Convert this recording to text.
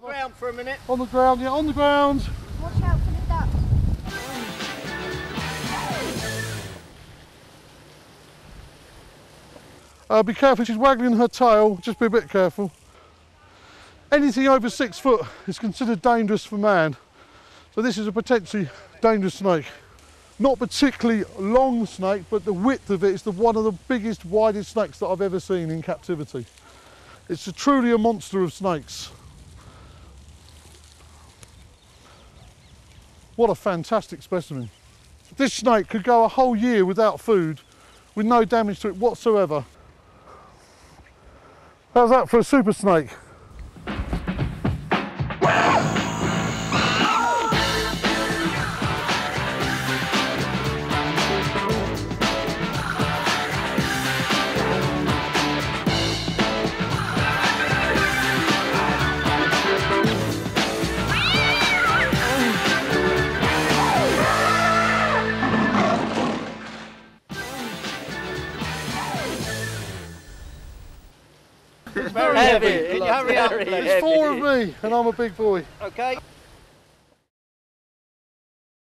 the ground for a minute. On the ground, yeah, on the ground. Watch out for the duck. Uh, be careful, she's waggling her tail, just be a bit careful. Anything over six foot is considered dangerous for man. So this is a potentially dangerous snake. Not particularly long snake, but the width of it is the, one of the biggest, widest snakes that I've ever seen in captivity. It's a, truly a monster of snakes. What a fantastic specimen. This snake could go a whole year without food with no damage to it whatsoever. How's that for a super snake? Very heavy. Can you hurry up, There's four of me and I'm a big boy. Okay.